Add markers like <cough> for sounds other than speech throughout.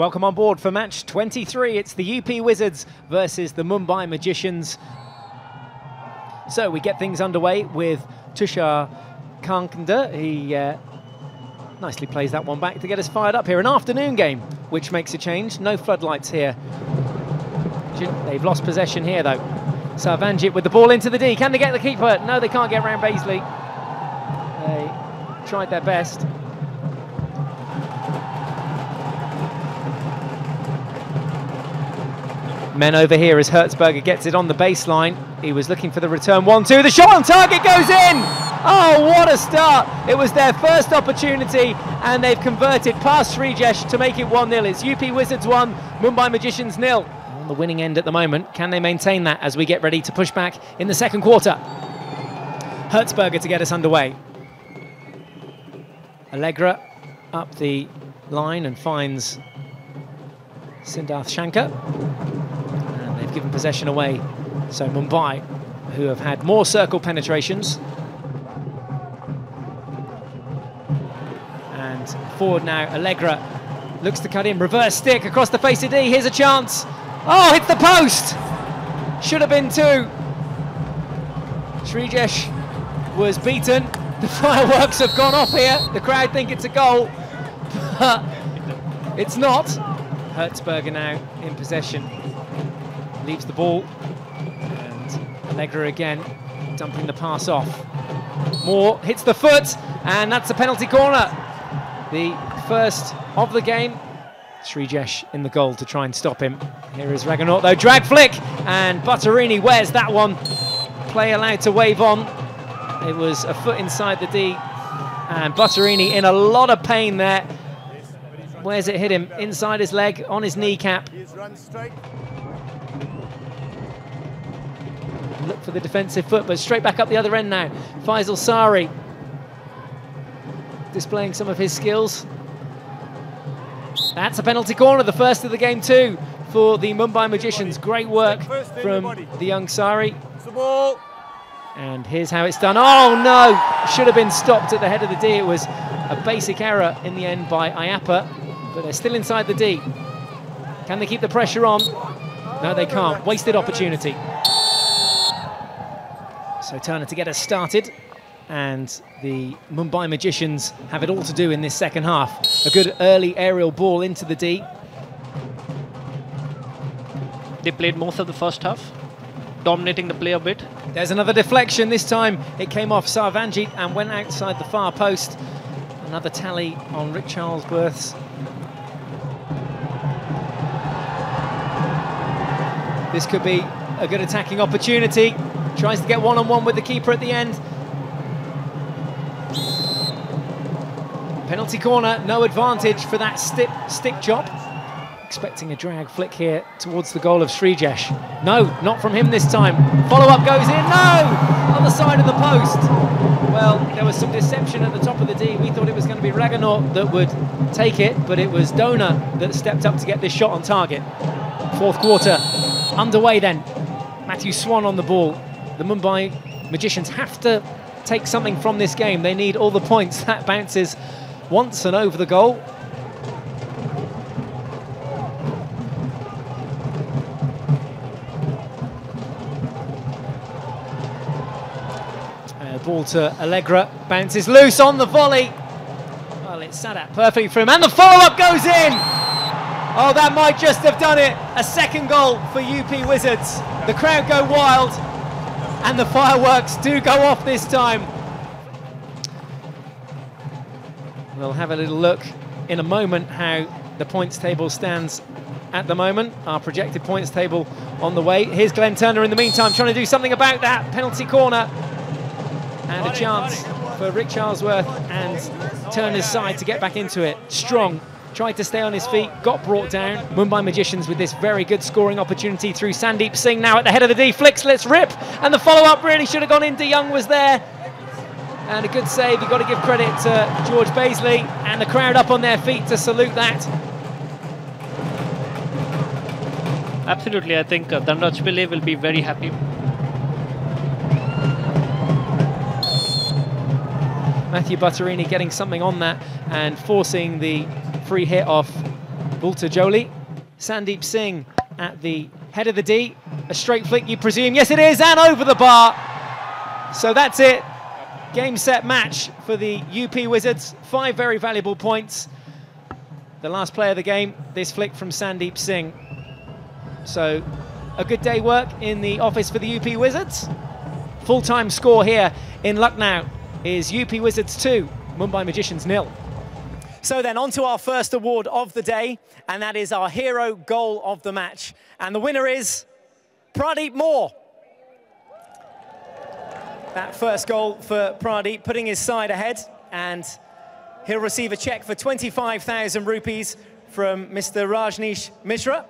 Welcome on board for match 23. It's the UP Wizards versus the Mumbai Magicians. So we get things underway with Tushar Kankanda. He uh, nicely plays that one back to get us fired up here. An afternoon game, which makes a change. No floodlights here. They've lost possession here, though. Sarvanjit with the ball into the D. Can they get the keeper? No, they can't get around Bazeley. They tried their best. Men over here as Hertzberger gets it on the baseline. He was looking for the return. One, two. The shot on target goes in. Oh, what a start. It was their first opportunity, and they've converted past Sreejesh to make it 1 0. It's UP Wizards 1, Mumbai Magicians nil. On the winning end at the moment. Can they maintain that as we get ready to push back in the second quarter? Hertzberger to get us underway. Allegra up the line and finds Sindarth Shankar they've given possession away. So Mumbai, who have had more circle penetrations. And forward now, Allegra looks to cut in, reverse stick across the face of D, here's a chance. Oh, hits the post! Should have been two. Sreejesh was beaten. The <laughs> fireworks have gone off here. The crowd think it's a goal, but <laughs> it's not. Hertzberger now in possession leaves the ball. And Allegra again, dumping the pass off. Moore hits the foot, and that's a penalty corner. The first of the game. Sreejesh in the goal to try and stop him. Here is Raghunath though, drag flick, and Butturini wears that one. Play allowed to wave on. It was a foot inside the D, and Butturini in a lot of pain there. Where's it hit him? Inside his leg, on his kneecap. For the defensive foot, but straight back up the other end now. Faizal Saari displaying some of his skills. That's a penalty corner, the first of the game too for the Mumbai Magicians. Great work from the young Saari. And here's how it's done. Oh no! Should have been stopped at the head of the D. It was a basic error in the end by Ayappa, but they're still inside the D. Can they keep the pressure on? No, they can't. Wasted opportunity. So Turner to get us started. And the Mumbai Magicians have it all to do in this second half. A good early aerial ball into the D. They played most of the first half, dominating the play a bit. There's another deflection. This time it came off Sarvanjit and went outside the far post. Another tally on Rick Charlesworth's. This could be a good attacking opportunity. Tries to get one-on-one -on -one with the keeper at the end. Penalty corner, no advantage for that stick, stick chop. Expecting a drag flick here towards the goal of Sreejesh. No, not from him this time. Follow-up goes in, no! On the side of the post. Well, there was some deception at the top of the D. We thought it was going to be Raghunath that would take it, but it was Dona that stepped up to get this shot on target. Fourth quarter underway then. Matthew Swann on the ball the Mumbai Magicians have to take something from this game. They need all the points. <laughs> That bounces once and over the goal. Uh, ball to Allegra, bounces loose on the volley. Well, it's sat at perfectly for him, and the follow-up goes in! Oh, that might just have done it. A second goal for UP Wizards. The crowd go wild and the fireworks do go off this time. We'll have a little look in a moment how the points table stands at the moment. Our projected points table on the way. Here's Glenn Turner in the meantime trying to do something about that penalty corner. And a chance for Rick Charlesworth and Turner's side to get back into it. Strong tried to stay on his feet, got brought down. Mumbai Magicians with this very good scoring opportunity through Sandeep Singh now at the head of the D. Flicks, let's rip. And the follow-up really should have gone in. De Jong was there. And a good save. You've got to give credit to George Bazeley and the crowd up on their feet to salute that. Absolutely. I think uh, Dhanraj Pillay will be very happy. Matthew Butturini getting something on that and forcing the free hit off Bulta Jolie, Sandeep Singh at the head of the D. A straight flick, you presume. Yes, it is, and over the bar. So that's it. Game, set, match for the UP Wizards. Five very valuable points. The last play of the game, this flick from Sandeep Singh. So a good day work in the office for the UP Wizards. Full-time score here in Lucknow is UP Wizards 2, Mumbai Magicians nil. So then on to our first award of the day, and that is our hero goal of the match. And the winner is Pradeep Mor. That first goal for Pradeep, putting his side ahead, and he'll receive a cheque for 25,000 rupees from Mr. Rajneesh Mishra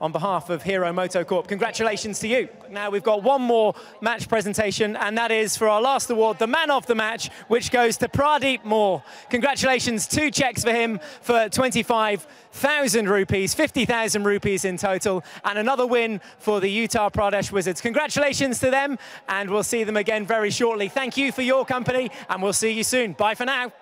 on behalf of Hero MotoCorp. Congratulations to you. Now we've got one more match presentation, and that is for our last award, the man of the match, which goes to Pradeep Mor. Congratulations, two checks for him for 25,000 rupees, 50,000 rupees in total, and another win for the Uttar Pradesh Wizards. Congratulations to them, and we'll see them again very shortly. Thank you for your company, and we'll see you soon. Bye for now.